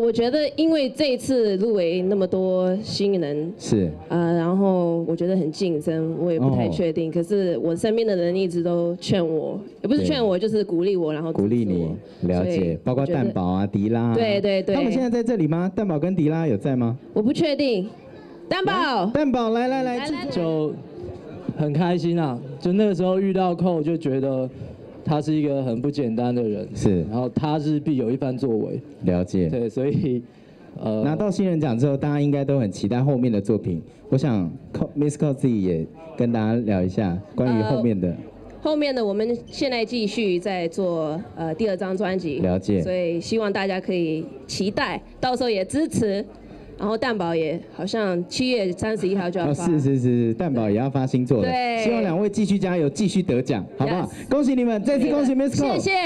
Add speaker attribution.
Speaker 1: 我觉得，因为这一次入围那么多新人，
Speaker 2: 是，
Speaker 1: 呃，然后我觉得很竞争，我也不太
Speaker 2: 哦
Speaker 1: 确定。可是我身边的人一直都劝我，也不是
Speaker 2: 对
Speaker 1: 劝我，就是鼓励我，然后
Speaker 2: 鼓励你了解，包括蛋宝啊、迪拉啊。
Speaker 1: 对对对
Speaker 2: 他们现在在这里吗？蛋宝跟迪拉有在吗？
Speaker 1: 我不确定。蛋宝，
Speaker 2: 蛋宝，来来来，
Speaker 1: 来来
Speaker 3: 就很开心啊！就那个时候遇到寇，就觉得他是一个很不简单的人，
Speaker 2: 是
Speaker 3: 然后他是必有一番作为，
Speaker 2: 了解。
Speaker 3: 对，所以呃，
Speaker 2: 拿到新人奖之后，大家应该都很期待后面的作品。我想 Miss Co 自己也跟大家聊一下关于后面的。
Speaker 1: 后面的我们现在继续在做呃第二张专辑，
Speaker 2: 了解
Speaker 1: 所以希望大家可以期待，到时候也支持。然后蛋宝也好像七月三十一号就要
Speaker 2: 哦，
Speaker 1: 发，
Speaker 2: 是是是，蛋宝也要发新作了。
Speaker 1: 对
Speaker 2: 希望两位继续加油，继续得奖，好不好恭喜你们，再次恭喜 Miss Co。
Speaker 1: 谢谢。